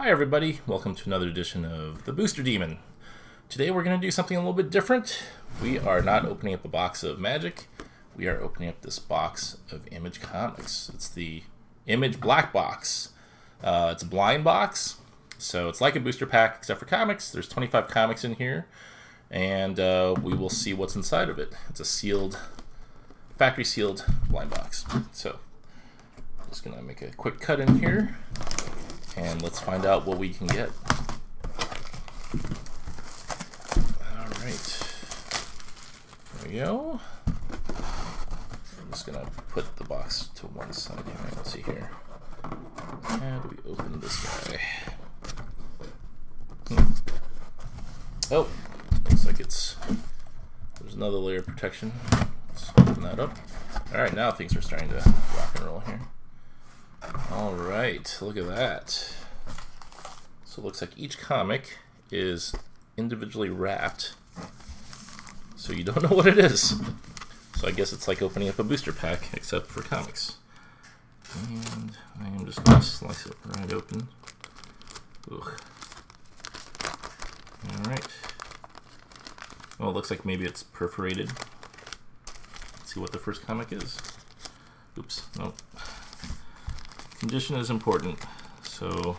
Hi everybody, welcome to another edition of The Booster Demon. Today we're going to do something a little bit different. We are not opening up a box of Magic, we are opening up this box of Image Comics. It's the Image Black Box. Uh, it's a blind box, so it's like a booster pack except for comics. There's 25 comics in here, and uh, we will see what's inside of it. It's a sealed, factory sealed blind box. So, just going to make a quick cut in here and let's find out what we can get. Alright. There we go. I'm just gonna put the box to one side here. Let's see here. How do we open this guy? Hmm. Oh, looks like it's there's another layer of protection. Let's open that up. Alright, now things are starting to rock and roll here. All right, look at that. So it looks like each comic is individually wrapped, so you don't know what it is. So I guess it's like opening up a booster pack, except for comics. And I am just going to slice it right open. Ugh. Alright. Well, it looks like maybe it's perforated. Let's see what the first comic is. Oops, nope. Condition is important, so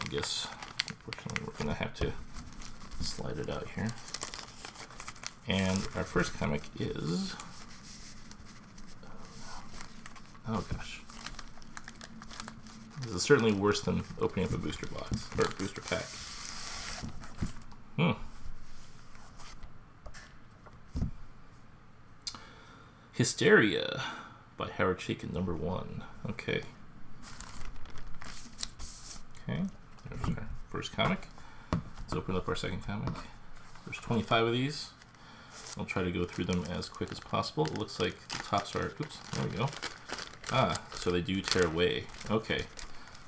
I guess unfortunately we're gonna have to slide it out here. And our first comic is oh gosh. This is certainly worse than opening up a booster box or a booster pack. Hmm. Hysteria by Howard Chaykin, number one. Okay. Okay, there's our first comic. Let's open up our second comic. There's 25 of these. I'll try to go through them as quick as possible. It looks like the tops are, oops, there we go. Ah, so they do tear away. Okay,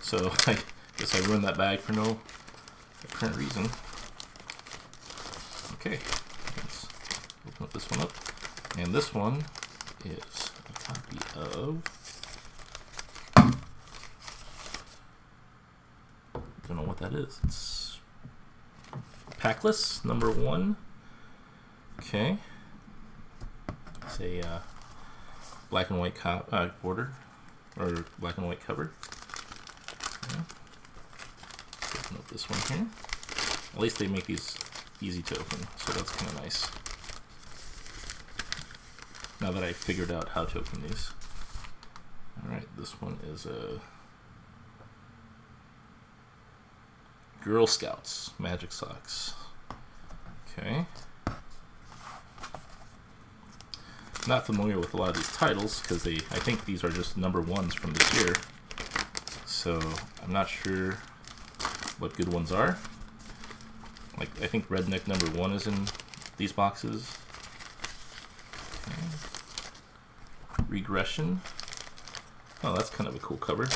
so I guess I ruined that bag for no apparent reason. Okay, let's open up this one up. And this one is of Don't know what that is. It's Paklis, number one. Okay. It's a uh, black and white uh, border, or black and white cover. Okay. Open up this one here. At least they make these easy to open, so that's kind of nice. Now that I figured out how to open these. This one is a Girl Scouts Magic Socks. Okay. Not familiar with a lot of these titles because they, I think these are just number ones from this year. So I'm not sure what good ones are. Like I think Redneck number one is in these boxes. Okay. Regression. Oh, that's kind of a cool cover.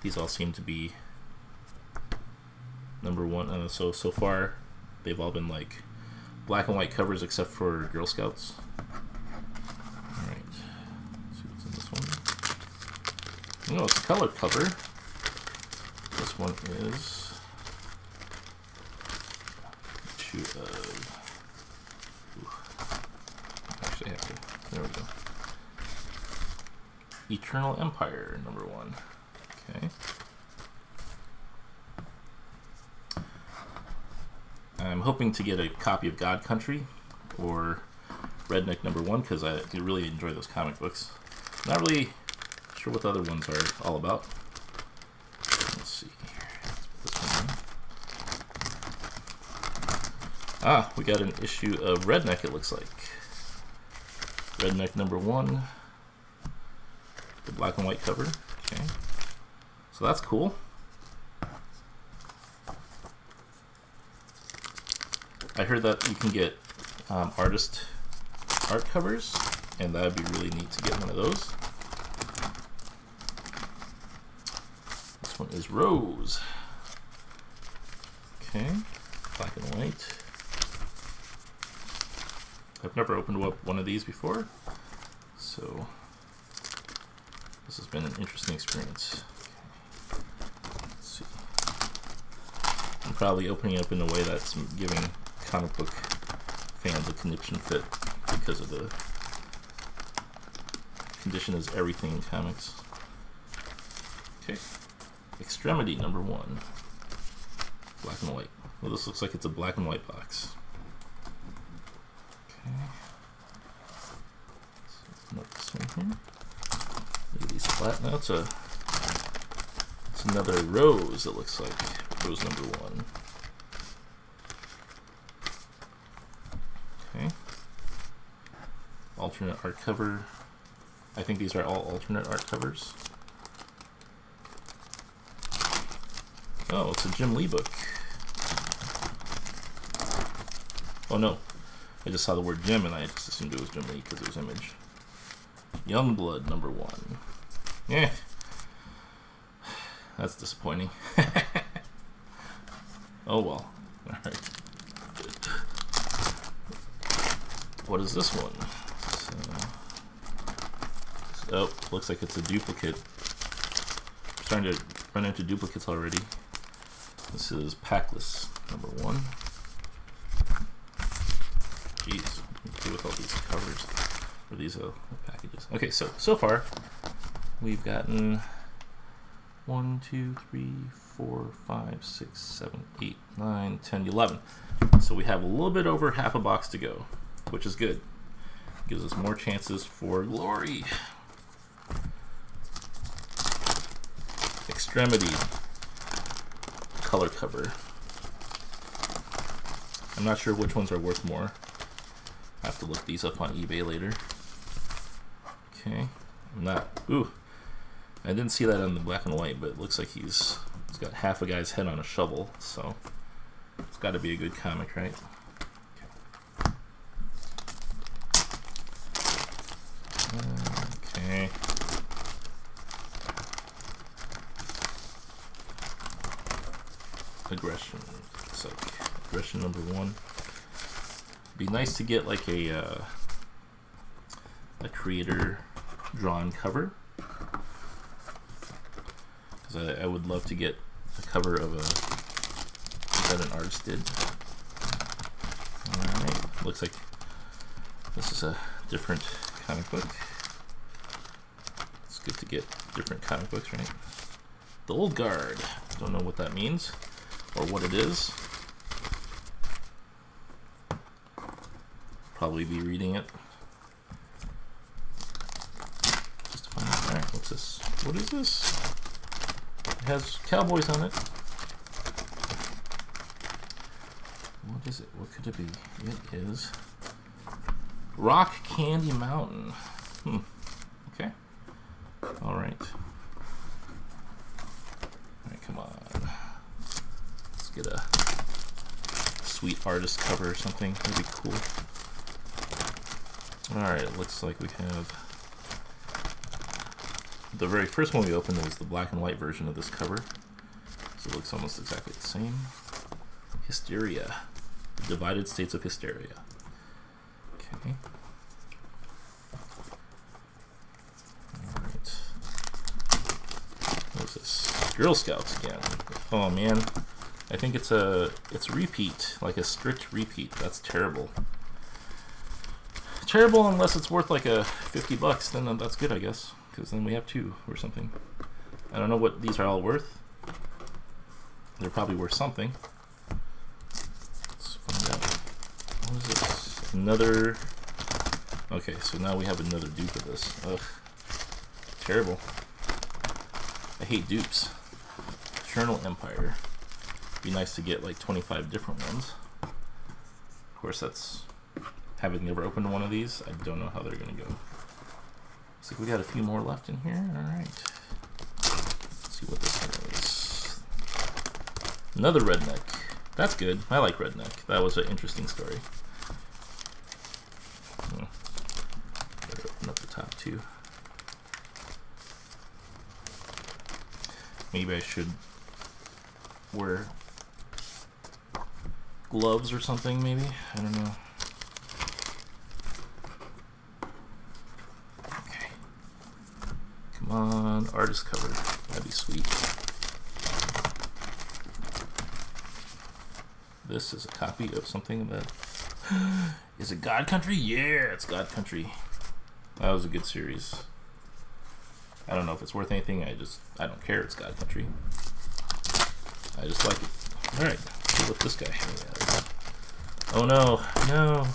These all seem to be number one. Uh, so so far, they've all been like black and white covers except for Girl Scouts. All right, Let's see what's in this one. No, it's a color cover. This one is issue of. Actually, I have to. There we go. Eternal Empire number one. Okay. I'm hoping to get a copy of God Country or Redneck Number One because I really enjoy those comic books. Not really sure what the other ones are all about. Let's see here. Ah, we got an issue of Redneck, it looks like. Redneck number one. The black and white cover. Okay. So that's cool. I heard that you can get um, artist art covers, and that would be really neat to get one of those. This one is Rose. Okay, black and white. I've never opened up one of these before, so this has been an interesting experience. I'm probably opening up in a way that's giving comic book fans a conniption fit because of the condition is everything in comics. Okay. Extremity number one. Black and white. Well, this looks like it's a black and white box. Okay. this one here. It's a. It's another rose. It looks like rose number one. Okay. Alternate art cover. I think these are all alternate art covers. Oh, it's a Jim Lee book. Oh no, I just saw the word Jim and I just assumed it was Jim Lee because it was Image. Youngblood number one. Yeah, that's disappointing. oh well. Alright. What is this one? So, oh, looks like it's a duplicate. I'm starting to run into duplicates already. This is Paklis number one. Jeez, with all these covers for these uh, packages. Okay, so so far we've gotten mm. one, two, three, four, five, six, seven, eight, nine, ten, eleven. So we have a little bit over half a box to go, which is good. Gives us more chances for glory. Extremity color cover. I'm not sure which ones are worth more. I have to look these up on eBay later. Okay, I'm not. Ooh, I didn't see that on the black and white, but it looks like he's he's got half a guy's head on a shovel, so it's got to be a good comic, right? Okay. Regression. It's like Regression number one. Be nice to get like a uh, a creator drawn cover because I, I, would love to get a cover of a that an artist did. All right, looks like this is a different comic book. It's good to get different comic books, right? The Old Guard. Don't know what that means or what it is. Probably be reading it. Just to find out. Alright, what's this? What is this? It has cowboys on it. What is it? What could it be? It is Rock Candy Mountain. Hmm. Okay. Alright. Alright, come on. Let's get a sweet artist cover or something. That'd be cool. Alright, it looks like we have... The very first one we opened was the black and white version of this cover. So it looks almost exactly the same. Hysteria. Divided States of Hysteria. Okay. Alright. What is this? Girl Scouts again. Oh man. I think it's a it's repeat, like a strict repeat. That's terrible. Terrible unless it's worth like a 50 bucks, then that's good, I guess. Because then we have two or something. I don't know what these are all worth. They're probably worth something. Let's find out. What is this? Another... Okay, so now we have another dupe of this. Ugh. Terrible. I hate dupes. Eternal Empire be nice to get like 25 different ones. Of course, that's having never opened one of these. I don't know how they're going to go. Like we got a few more left in here. All right. Let's see what this one is. Another redneck. That's good. I like redneck. That was an interesting story. Hmm. Better open up the top too. Maybe I should wear gloves or something, maybe? I don't know. Come on, artist cover. That'd be sweet. this is a copy of something that is it God Country? Yeah, it's God Country. That was a good series. I don't know if it's worth anything. I just I don't care. It's God Country. I just like it. All right, see what this guy. Oh no, no.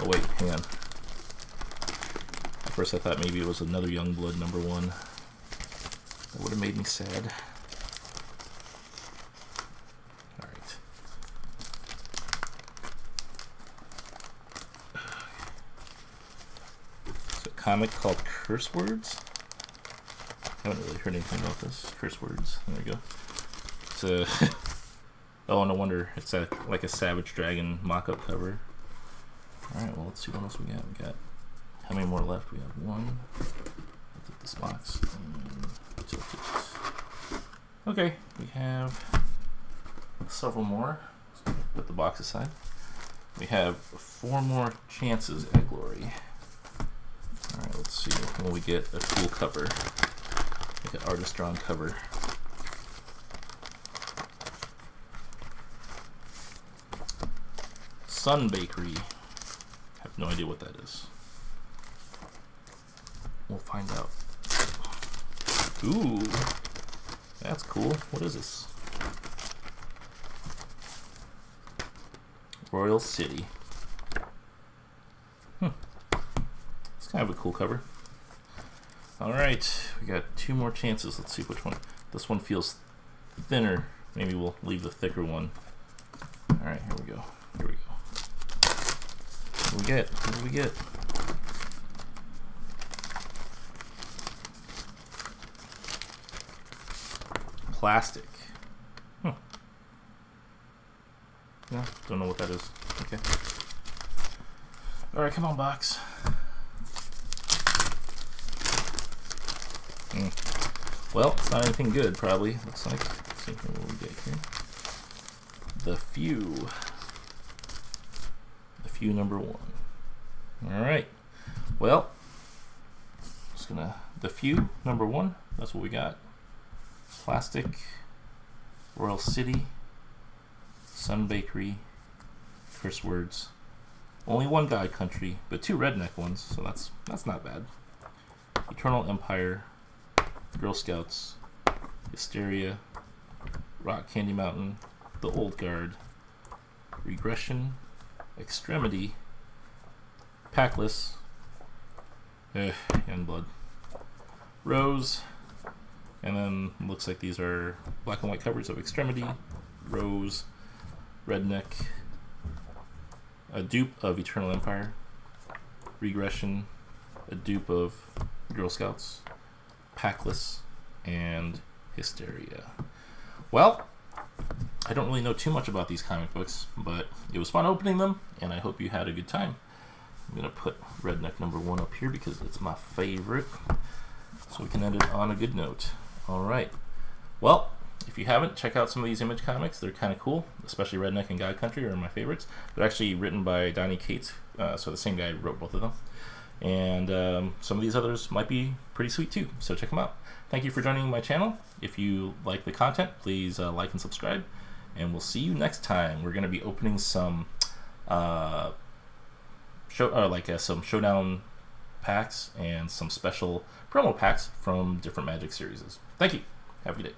Oh wait, hang on. First I thought maybe it was another Youngblood number one. That would have made me sad. Alright. It's a comic called Curse Words. I haven't really heard anything about this. Curse Words. There we go. It's a... oh, no wonder. It's a, like a Savage Dragon mock-up cover. Alright, well, let's see what else we got. We got... How many more left? We have one. At this box. Okay, we have several more. Put the box aside. We have four more chances at glory. Alright, let's see when we get a cool cover. Like an artist drawn cover. Sun Bakery. I have no idea what that is. We'll find out. Ooh, that's cool. What is this? Royal City. Hmm. It's kind of a cool cover. Alright, we got two more chances. Let's see which one. This one feels thinner. Maybe we'll leave the thicker one. Alright, here we go. Here we go. What do we get? What do we get? Plastic. Hmm. Yeah, don't know what that is. Okay. Alright, come on, box. Mm. Well, it's not anything good, probably. Looks like. Let's see what we get here. The Few. The Few number one. Alright. Well, just gonna. The Few number one. That's what we got. Plastic, Royal City, Sun Bakery, Curse Words. Only one God Country, but two redneck ones, so that's that's not bad. Eternal Empire, Girl Scouts, Hysteria, Rock Candy Mountain, The Old Guard, Regression, Extremity, Paklis, eh, Youngblood, Rose, and then looks like these are black and white covers of Extremity, Rose, Redneck, a dupe of Eternal Empire, Regression, a dupe of Girl Scouts, Paklis, and Hysteria. Well, I don't really know too much about these comic books, but it was fun opening them, and I hope you had a good time. I'm going to put Redneck number one up here because it's my favorite, so we can end it on a good note. All right. Well, if you haven't, check out some of these image comics. They're kind of cool, especially Redneck and God Country are my favorites. They're actually written by Donny Cates, uh, so the same guy wrote both of them. And um, some of these others might be pretty sweet too, so check them out. Thank you for joining my channel. If you like the content, please uh, like and subscribe. And we'll see you next time. We're going to be opening some uh, show, uh, like uh, some showdown packs and some special promo packs from different Magic series. Thank you. Have a good day.